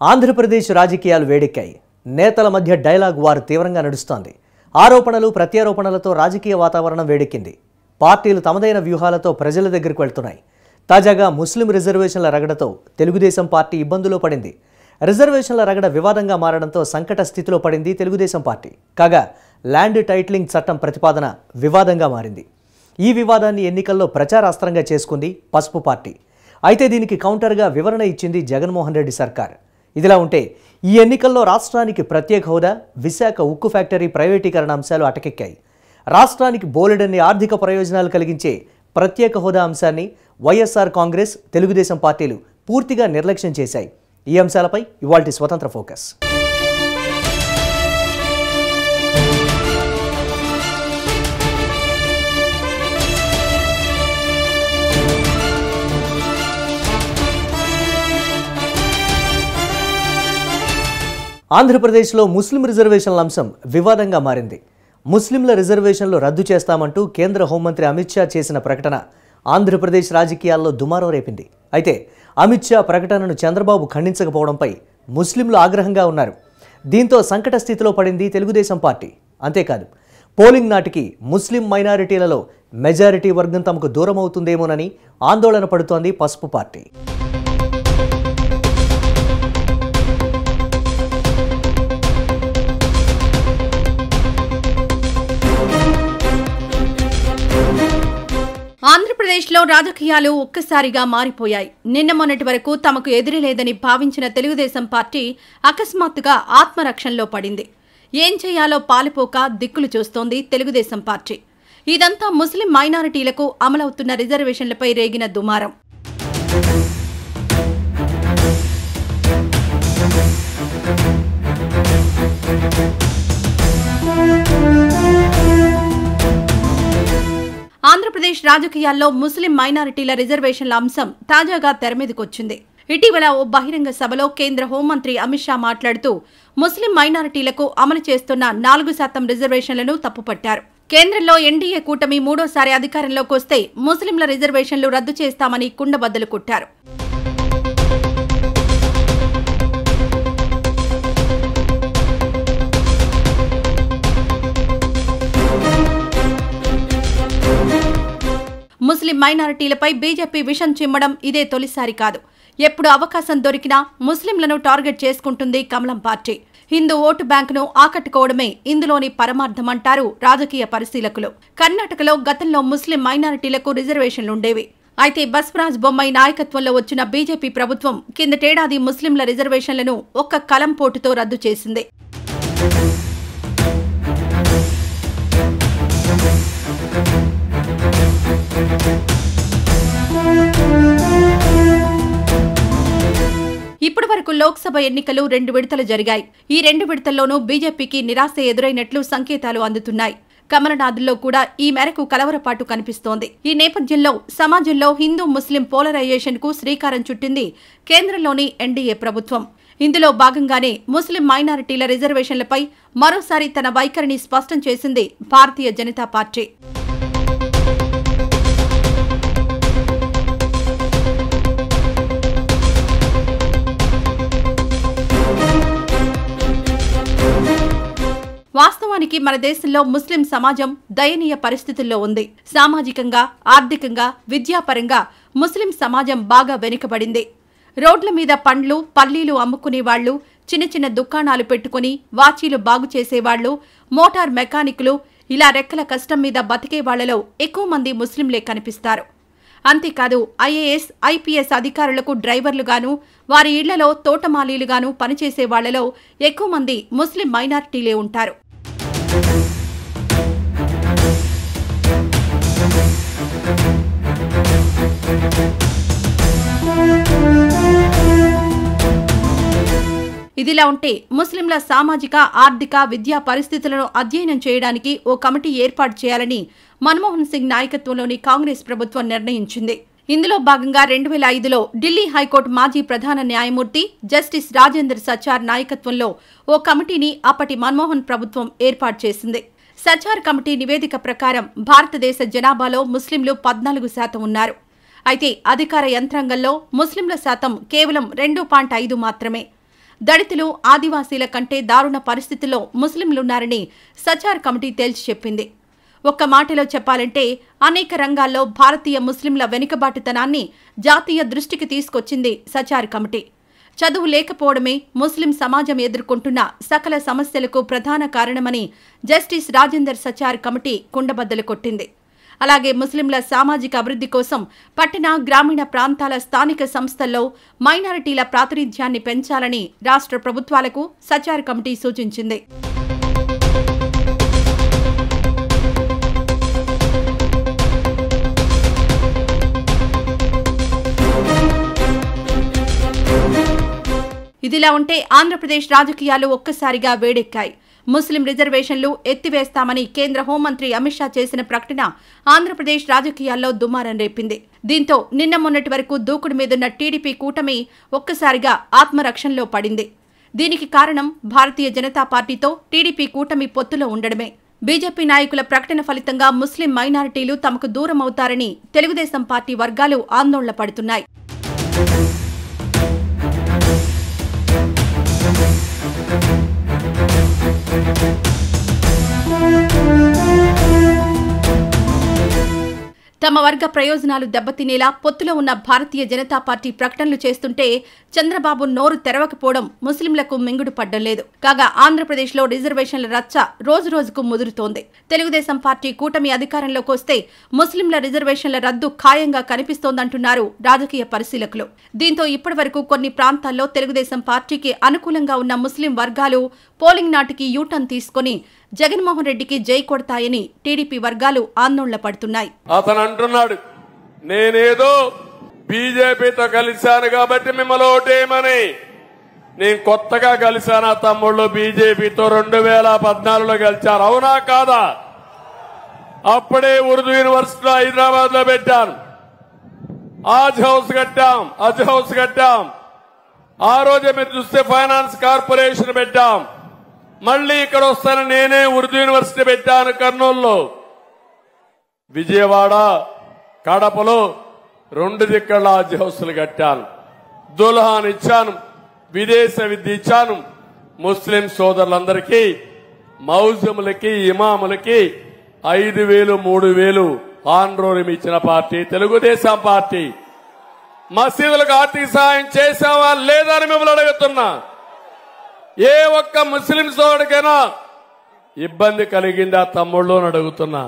ఆంధ్రప్రదేశ్ రాజకీయాలు వేడెక్కాయి. నేతల మధ్య డైలాగ్ వారు తీవ్రంగా నడుస్తోంది. ఆరోపణలు ప్రత్యారోపణలతో రాజకీయ వాతావరణం వేడెక్కింది. పార్టీలు తమదైన వ్యూహాలతో ప్రజల దగ్గరకు వెళ్తున్నాయి. తాజాగా ముస్లిం రిజర్వేషన్ల రగడతో తెలుగుదేశం పార్టీ ఇబ్బందులో పడింది. రిజర్వేషన్ల రగడ వివాదంగా మారడంతో సంకట స్థితిలో పడింది తెలుగుదేశం పార్టీ. కాగా ల్యాండ్ టైటిలింగ్ చట్టం ప్రతిపాదన వివాదంగా మారింది. ఈ వివాదాన్ని ఎన్నికల్లో ప్రచారాస్త్రంగా చేసుకుంది పసుపు పార్టీ. అయితే దీనికి కౌంటర్గా వివరణ ఇచ్చింది జగన్మోహన్ రెడ్డి సర్కార్. ఇదిలా ఉంటే ఈ ఎన్నికల్లో రాష్ట్రానికి ప్రత్యేక హోదా విశాఖ ఉక్కు ఫ్యాక్టరీ ప్రైవేటీకరణ అంశాలు అటకెక్కాయి. రాష్ట్రానికి బోలెడన్ని ఆర్థిక ప్రయోజనాలు కలిగించే ప్రత్యేక హోదా అంశాన్ని వైఎస్ఆర్ కాంగ్రెస్ తెలుగుదేశం పార్టీలు పూర్తిగా నిర్లక్ష్యం చేశాయి. ఈ అంశాలపై ఇవాల్టి స్వతంత్ర ఫోకస్. ఆంధ్రప్రదేశ్లో ముస్లిం రిజర్వేషన్ల అంశం వివాదంగా మారింది. ముస్లింల రిజర్వేషన్లు రద్దు చేస్తామంటూ కేంద్ర హోంమంత్రి అమిత్ షా చేసిన ప్రకటన ఆంధ్రప్రదేశ్ రాజకీయాల్లో దుమారం రేపింది. అయితే అమిత్ షా ప్రకటనను చంద్రబాబు ఖండించకపోవడంపై ముస్లింలు ఆగ్రహంగా ఉన్నారు. దీంతో సంకట స్థితిలో పడింది తెలుగుదేశం పార్టీ. అంతేకాదు పోలింగ్ నాటికి ముస్లిం మైనారిటీలలో మెజారిటీ వర్గం తమకు దూరం అవుతుందేమోనని ఆందోళన పడుతోంది పసుపు పార్టీ. ఆంధ్రప్రదేశ్లో రాజకీయాలు ఒక్కసారిగా మారిపోయాయి. నిన్న మొన్నటి వరకు తమకు ఎదురులేదని భావించిన తెలుగుదేశం పార్టీ అకస్మాత్తుగా ఆత్మరక్షణలో పడింది. ఏం చేయాలో పాలిపోక దిక్కులు చూస్తోంది తెలుగుదేశం పార్టీ. ఇదంతా ముస్లిం మైనారిటీలకు అమలవుతున్న రిజర్వేషన్లపై రేగిన దుమారం. ఆంధ్రప్రదేశ్ రాజకీయాల్లో ముస్లిం మైనారిటీల రిజర్వేషన్ల అంశం తాజాగా తెరమీదకొచ్చింది ఇటీవల ఓ బహిరంగ సభలో కేంద్ర హోంమంత్రి అమిత్ షా మాట్లాడుతూ ముస్లిం మైనారిటీలకు అమలు చేస్తున్న నాలుగు శాతం రిజర్వేషన్లను తప్పుపట్టారు. కేంద్రంలో ఎన్డీఏ కూటమి మూడోసారి అధికారంలోకి వస్తే ముస్లింల రిజర్వేషన్లు రద్దు చేస్తామని కుండబద్దలు కొట్టారు. ముస్లిం మైనారిటీలపై బీజేపీ విషం చిమ్మడం ఇదే తొలిసారి కాదు. ఎప్పుడు అవకాశం దొరికినా ముస్లింలను టార్గెట్ చేసుకుంటుంది కమలం పార్టీ. హిందూ ఓటు బ్యాంకును ఆకట్టుకోవడమే ఇందులోని పరమార్థమంటారు రాజకీయ పరిశీలకులు. కర్ణాటకలో గతంలో ముస్లిం మైనారిటీలకు రిజర్వేషన్లుండేవి అయితే బస్వరాజ్ బొమ్మాయి నాయకత్వంలో వచ్చిన బీజేపీ ప్రభుత్వం కిందటేడాది ముస్లింల రిజర్వేషన్లను ఒక్క కలం పోటుతో రద్దు చేసింది. ఇప్పటి వరకు లోక్సభ ఎన్నికలు రెండు విడతలు జరిగాయి. ఈ రెండు విడతల్లోనూ బీజేపీకి నిరాశ ఎదురైనట్లు సంకేతాలు అందుతున్నాయి. కమలనాథ్లో కూడా ఈ మేరకు కలవరపాటు కనిపిస్తోంది. ఈ నేపథ్యంలో సమాజంలో హిందూ ముస్లిం పోలరైజేషన్కు శ్రీకారం చుట్టింది కేంద్రంలోని ఎన్డీఏ ప్రభుత్వం. ఇందులో భాగంగానే ముస్లిం మైనారిటీల రిజర్వేషన్లపై మరోసారి తన వైఖరిని స్పష్టం చేసింది భారతీయ జనతా పార్టీ. వాస్తవానికి మన దేశంలో ముస్లిం సమాజం దయనీయ పరిస్థితుల్లో ఉంది. సామాజికంగా ఆర్థికంగా విద్యాపరంగా ముస్లిం సమాజం బాగా వెనుకబడింది. రోడ్ల మీద పండ్లు పల్లీలు అమ్ముకునేవాళ్ళు చిన్న చిన్న దుకాణాలు పెట్టుకుని వాచీలు బాగు చేసేవాళ్ళు మోటార్ మెకానిక్లు ఇలా రెక్కల కష్టం మీద బతికే వాళ్ళలో ఎక్కువ మంది ముస్లింలే కనిపిస్తారు. అంతేకాదు ఐఏఎస్ ఐపీఎస్ అధికారులకు డ్రైవర్లుగాను వారి ఇళ్ళలో తోటమాలీలుగాను పనిచేసే వాళ్ళలో ఎక్కువ మంది ముస్లిం మైనారిటీలే ఉంటారు. ఇదిలా ఉంటే ముస్లింల సామాజిక ఆర్థిక విద్యా పరిస్థితులను అధ్యయనం చేయడానికి ఓ కమిటీ ఏర్పాటు చేయాలని మన్మోహన్ సింగ్ నాయకత్వంలోని కాంగ్రెస్ ప్రభుత్వం నిర్ణయించింది. ఇందులో భాగంగా రెండు వేల ఐదులో ఢిల్లీ హైకోర్టు మాజీ ప్రధాన న్యాయమూర్తి జస్టిస్ రాజేందర్ సచార్ నాయకత్వంలో ఓ కమిటీని అప్పటి మన్మోహన్ ప్రభుత్వం ఏర్పాటు చేసింది. సచార్ కమిటీ నివేదిక ప్రకారం భారతదేశ జనాభాలో ముస్లింలు పద్నాలుగు శాతం ఉన్నారు. అయితే అధికార యంత్రాంగంలో ముస్లింల శాతం కేవలం రెండు పాయింట్ ఐదు మాత్రమే. దళితులు ఆదివాసీల కంటే దారుణ పరిస్థితుల్లో ముస్లింలున్నారని సచార్ కమిటీ తేల్చి చెప్పింది. ఒక్క మాటలో చెప్పాలంటే అనేక రంగాల్లో భారతీయ ముస్లింల వెనుకబాటుతనాన్ని జాతీయ దృష్టికి తీసుకొచ్చింది సచార్ కమిటీ. చదువు లేకపోవడమే ముస్లిం సమాజం ఎదుర్కొంటున్న సకల సమస్యలకు ప్రధాన కారణమని జస్టిస్ రాజేందర్ సచార్ కమిటీ కుండబద్దలు కొట్టింది. అలాగే ముస్లింల సామాజిక అభివృద్ధి కోసం పట్టణ గ్రామీణ ప్రాంతాల స్థానిక సంస్థల్లో మైనారిటీల ప్రాతినిధ్యాన్ని పెంచాలని రాష్ట్ర ప్రభుత్వాలకు సచార్ కమిటీ సూచించింది. ఇదిలా ఉంటే ఆంధ్రప్రదేశ్ రాజకీయాలు ఒక్కసారిగా వేడెక్కాయి. ముస్లిం రిజర్వేషన్లు ఎత్తివేస్తామని కేంద్ర హోంమంత్రి అమిత్ షా చేసిన ప్రకటన ఆంధ్రప్రదేశ్ రాజకీయాల్లో దుమారం రేపింది. దీంతో నిన్న మొన్నటి వరకు దూకుడు మీదున్న టీడీపీ కూటమి ఒక్కసారిగా ఆత్మరక్షణలో పడింది. దీనికి కారణం భారతీయ జనతా పార్టీతో టీడీపీ కూటమి పొత్తులో ఉండడమే. బీజేపీ నాయకుల ప్రకటన ఫలితంగా ముస్లిం మైనారిటీలు తమకు దూరం అవుతారని తెలుగుదేశం పార్టీ వర్గాలు ఆందోళన పడుతున్నాయి. తమ వర్గ ప్రయోజనాలు దెబ్బతినేలా పొత్తులో ఉన్న భారతీయ జనతా పార్టీ ప్రకటనలు చేస్తుంటే చంద్రబాబు నోరు తెరవకపోవడం ముస్లింలకు మింగుడు పడ్డం లేదు. కాగా ఆంధ్రప్రదేశ్లో రిజర్వేషన్ల రచ్చ రోజు రోజుకు ముదురుతోంది. తెలుగుదేశం పార్టీ కూటమి అధికారంలోకి వస్తే ముస్లింల రిజర్వేషన్ల రద్దు ఖాయంగా కనిపిస్తోందంటున్నారు రాజకీయ పరిశీలకులు. దీంతో ఇప్పటివరకు కొన్ని ప్రాంతాల్లో తెలుగుదేశం పార్టీకి అనుకూలంగా ఉన్న ముస్లిం వర్గాలు పోలింగ్ నాటికి యూటర్న్ తీసుకుని జగన్మోహన్ రెడ్డికి జై కొడతాయని టీడీపీ వర్గాలు ఆందోళన పడుతున్నాయి. అతను అంటున్నాడు నేనేదో బీజేపీతో కలిశాను కాబట్టి మిమ్మల్ని ఓటేయమని. నేను కొత్తగా కలిశాను ఆ తమ్ముళ్ళు? బీజేపీతో రెండు వేల పద్నాలుగులో కలిశారు అవునా కాదా? అప్పుడే ఉర్దూ యూనివర్సిటీలో హైదరాబాద్లో పెట్టాను. ఆజ్ హౌస్ కట్టాం అజ్ హౌస్ కట్టాం. ఆ రోజే మీరు చూస్తే ఫైనాన్స్ కార్పొరేషన్ పెట్టాం. మళ్ళీ ఇక్కడ వస్తాను. నేనే ఉర్దూ యూనివర్సిటీ పెట్టాను కర్నూలులో. విజయవాడ కడపలో రెండు దిక్కల లాడ్జ్ హౌస్లు కట్టాను. దుల్హాన్ ఇచ్చాను. విదేశ విద్య ఇచ్చాను. ముస్లిం సోదరులందరికీ మౌజములకి ఇమాములకి ఐదు వేలు మూడు వేలు ఆండ్రోరం ఇచ్చిన పార్టీ తెలుగుదేశం పార్టీ. మసీదులకు ఆర్థిక సహాయం చేసావా లేదా అని మిమ్మల్ని అడుగుతున్నా. ఏ ఒక్క ముస్లిం సోదరుడికైనా ఇబ్బంది కలిగిందా తమ్ముళ్ళు అని అడుగుతున్నా.